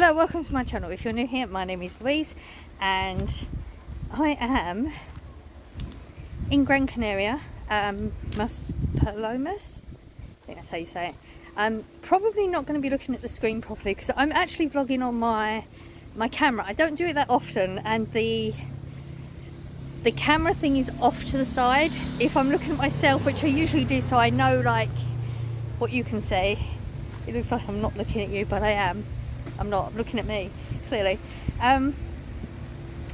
Hello, welcome to my channel. If you're new here, my name is Louise and I am in Gran Canaria, um, Mas Palomas, I think that's how you say it. I'm probably not going to be looking at the screen properly because I'm actually vlogging on my my camera. I don't do it that often and the the camera thing is off to the side if I'm looking at myself, which I usually do so I know like what you can see. It looks like I'm not looking at you, but I am. I'm not. Looking at me, clearly. Um,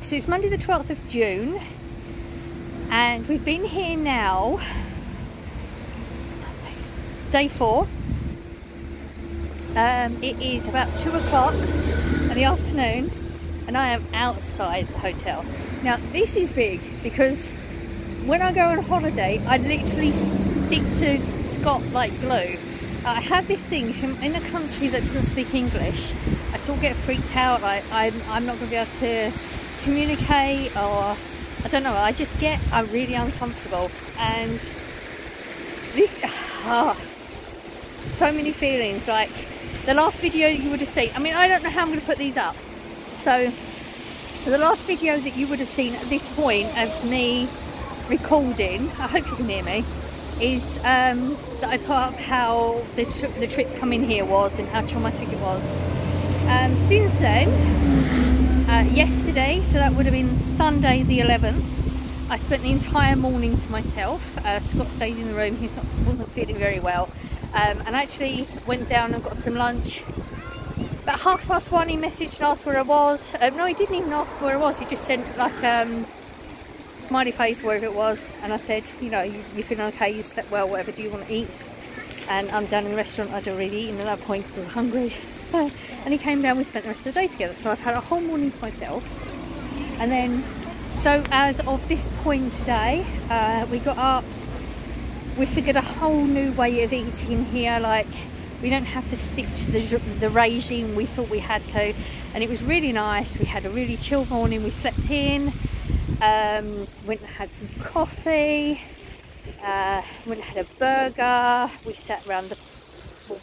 so it's Monday the 12th of June and we've been here now day four um, it is about two o'clock in the afternoon and I am outside the hotel now this is big because when I go on holiday I literally stick to Scott like glue I have this thing if I'm in a country that doesn't speak English I sort of get freaked out like I'm, I'm not going to be able to communicate or I don't know I just get I'm really uncomfortable. And this oh, so many feelings like the last video you would have seen I mean I don't know how I'm going to put these up. So the last video that you would have seen at this point of me recording I hope you can hear me is um, that I put up how the, tri the trip coming here was and how traumatic it was um, since then uh, yesterday, so that would have been Sunday the 11th. I spent the entire morning to myself. Uh, Scott stayed in the room, he wasn't feeling very well. Um, and actually went down and got some lunch. About half past one he messaged and asked where I was. Um, no, he didn't even ask where I was, he just sent like um, smiley face wherever it was. And I said, you know, you, you feeling okay, you slept well, whatever, do you want to eat? And I'm down in the restaurant, I'd already eaten at that point because I was hungry and he came down we spent the rest of the day together so I've had a whole morning to myself and then so as of this point today uh, we got up we figured a whole new way of eating here like we don't have to stick to the, the regime we thought we had to and it was really nice we had a really chill morning we slept in um, went and had some coffee uh, went and had a burger. We sat around the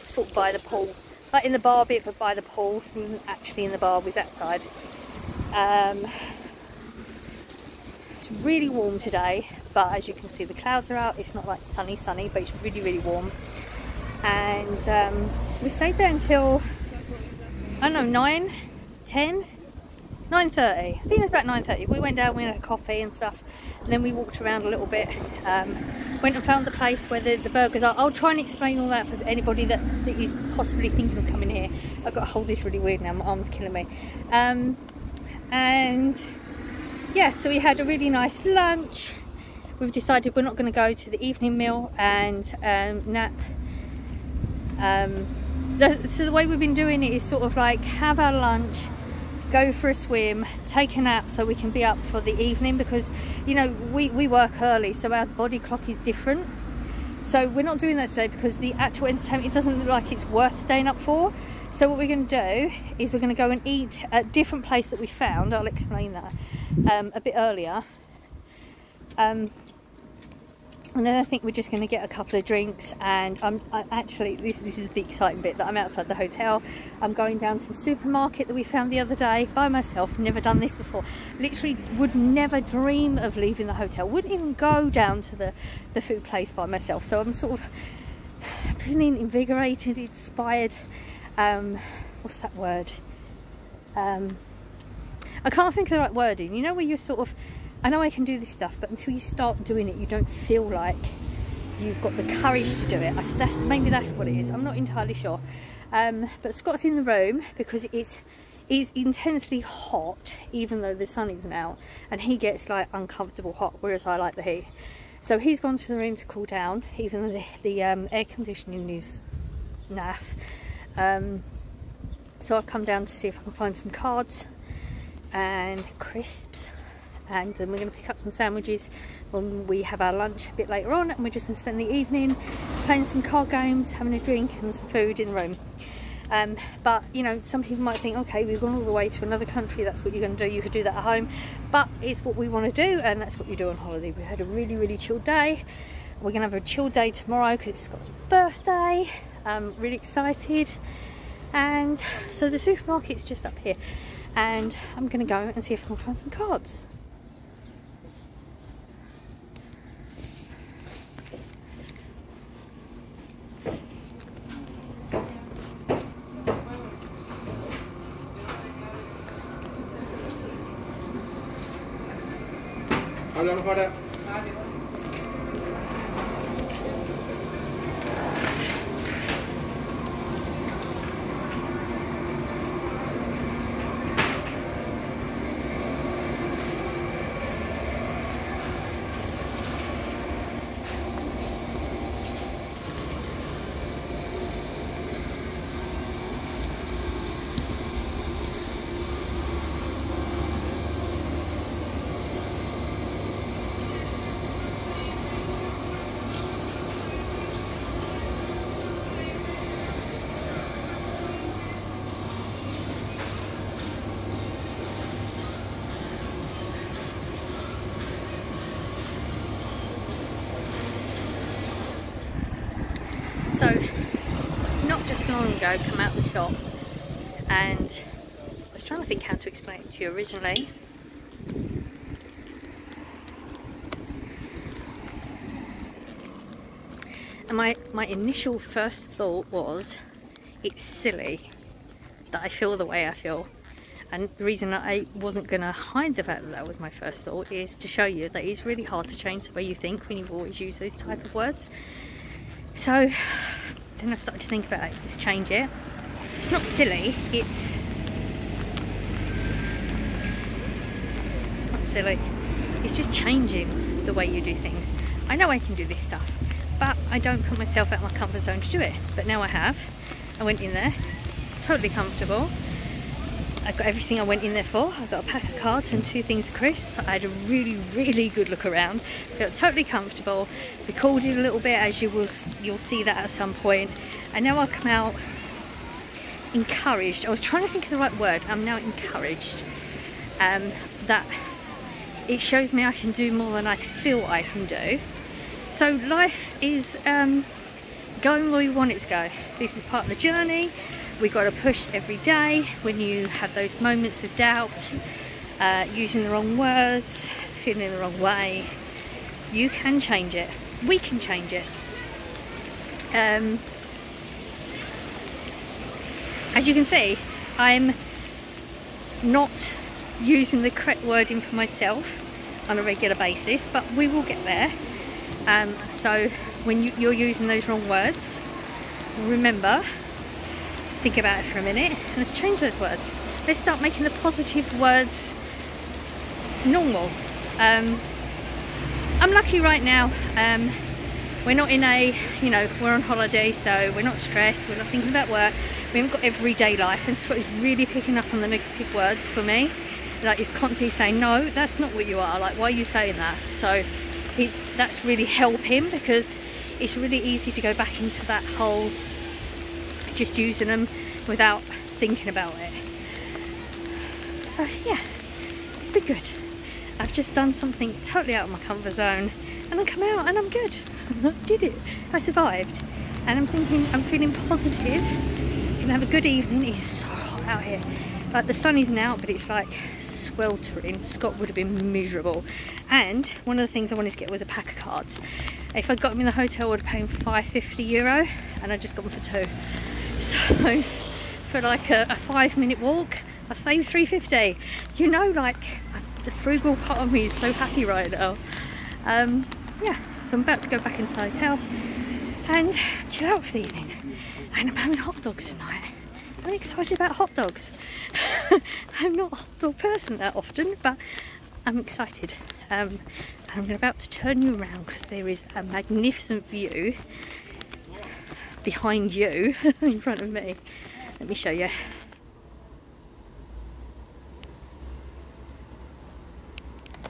sort of by the pool like in the bar bit but by the pool. We wasn't actually in the bar was outside. Um, it's really warm today but as you can see the clouds are out. It's not like sunny sunny but it's really really warm. And um, we stayed there until I don't know 9 10 9.30 I think it was about 9.30 we went down we had a coffee and stuff and then we walked around a little bit um, went and found the place where the, the burgers are. I'll try and explain all that for anybody that, that is possibly thinking of coming here. I've got to hold this really weird now my arm's killing me. Um, and yeah so we had a really nice lunch. We've decided we're not going to go to the evening meal and um, nap. Um, the, so the way we've been doing it is sort of like have our lunch go for a swim, take a nap so we can be up for the evening because, you know, we, we work early so our body clock is different. So we're not doing that today because the actual entertainment, it doesn't look like it's worth staying up for. So what we're going to do is we're going to go and eat at a different place that we found. I'll explain that um, a bit earlier. Um, and then I think we're just going to get a couple of drinks and I'm, I actually this, this is the exciting bit that I'm outside the hotel. I'm going down to a supermarket that we found the other day by myself never done this before. Literally would never dream of leaving the hotel wouldn't even go down to the the food place by myself. So I'm sort of feeling invigorated inspired um, what's that word? Um, I can't think of the right wording. You know where you're sort of I know I can do this stuff, but until you start doing it, you don't feel like you've got the courage to do it. That's maybe that's what it is. I'm not entirely sure. Um, but Scott's in the room because it's it's intensely hot, even though the sun isn't out, and he gets like uncomfortable hot, whereas I like the heat. So he's gone to the room to cool down, even though the, the um, air conditioning is naff. Um, so I've come down to see if I can find some cards and crisps and then we're going to pick up some sandwiches when we have our lunch a bit later on and we're just going to spend the evening playing some card games, having a drink and some food in room. Um, but you know some people might think okay we've gone all the way to another country that's what you're going to do you could do that at home but it's what we want to do and that's what you do on holiday we had a really really chill day we're gonna have a chill day tomorrow because it's Scott's birthday I'm really excited And so the supermarket's just up here. And I'm going to go and see if I can find some cards. Hablamos ahora. So, not just long ago, come out of the shop and I was trying to think how to explain it to you originally. And my, my initial first thought was, it's silly that I feel the way I feel. And the reason that I wasn't going to hide the fact that that was my first thought is to show you that it's really hard to change the way you think when you've always used those type of words. So then I started to think about it, let's change it. It's not silly, it's it's not silly. It's just changing the way you do things. I know I can do this stuff, but I don't put myself out of my comfort zone to do it. But now I have. I went in there, totally comfortable. I got everything I went in there for. I got a pack of cards and two things of crisps. I had a really, really good look around. Felt totally comfortable. Recorded a little bit, as you will, you'll see that at some point. And now I've come out encouraged. I was trying to think of the right word. I'm now encouraged um, that it shows me I can do more than I feel I can do. So life is um, going where we want it to go. This is part of the journey we've got to push every day when you have those moments of doubt, uh, using the wrong words, feeling the wrong way. You can change it. We can change it. Um, as you can see, I'm not using the correct wording for myself on a regular basis, but we will get there. Um, so when you, you're using those wrong words, remember think about it for a minute let's change those words. Let's start making the positive words normal. Um, I'm lucky right now. Um, we're not in a, you know, we're on holiday, so we're not stressed, we're not thinking about work. We haven't got everyday life, and Scott is really picking up on the negative words for me. Like, he's constantly saying, no, that's not what you are. Like, why are you saying that? So, that's really helping because it's really easy to go back into that whole just using them without thinking about it. So yeah, it's been good. I've just done something totally out of my comfort zone and I come out and I'm good. I did it. I survived. And I'm thinking, I'm feeling positive. Gonna have a good evening. It's so hot out here. Like the sun isn't out, but it's like sweltering. Scott would have been miserable. And one of the things I wanted to get was a pack of cards. If I'd got them in the hotel, I would have paid 550 euro, and I just got them for two. So for like a, a five minute walk, I saved 350. You know, like the frugal part of me is so happy right now. Um, yeah, so I'm about to go back into the hotel and chill out for the evening. And I'm having hot dogs tonight. I'm excited about hot dogs. I'm not a hot dog person that often, but I'm excited. Um, I'm about to turn you around because there is a magnificent view behind you in front of me. Let me show you.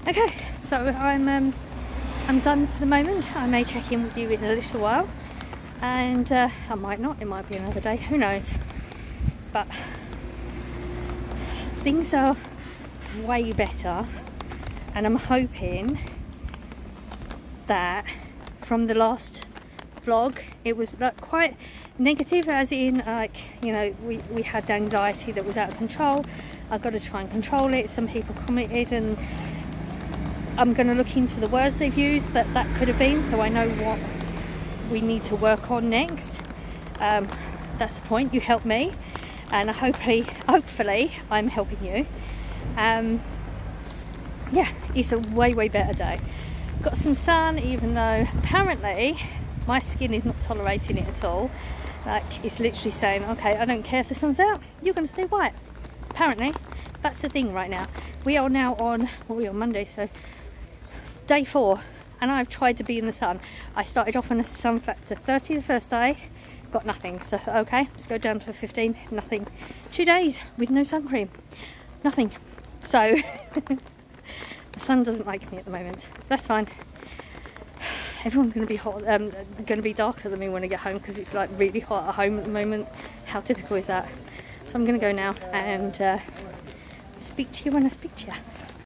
Okay, so I'm um, I'm done for the moment. I may check in with you in a little while, and uh, I might not. It might be another day. Who knows? But things are way better, and I'm hoping that from the last vlog. It was like quite negative as in like you know we, we had anxiety that was out of control. I've got to try and control it. Some people commented and i'm going to look into the words they've used that that could have been so i know what we need to work on next. Um, that's the point. You help me and I hopefully hopefully i'm helping you. Um, yeah it's a way way better day. Got some sun even though apparently my skin is not tolerating it at all. Like it's literally saying okay I don't care if the sun's out you're gonna stay white. Apparently that's the thing right now. We are now on what are we on Monday so day four and I've tried to be in the sun. I started off on a sun factor 30 the first day got nothing. So okay let's go down to 15 nothing. Two days with no sun cream nothing. So the sun doesn't like me at the moment. That's fine everyone's going to be hot, um, going to be darker than me when I get home because it's like really hot at home at the moment. How typical is that? So I'm going to go now and uh, speak to you when I speak to you.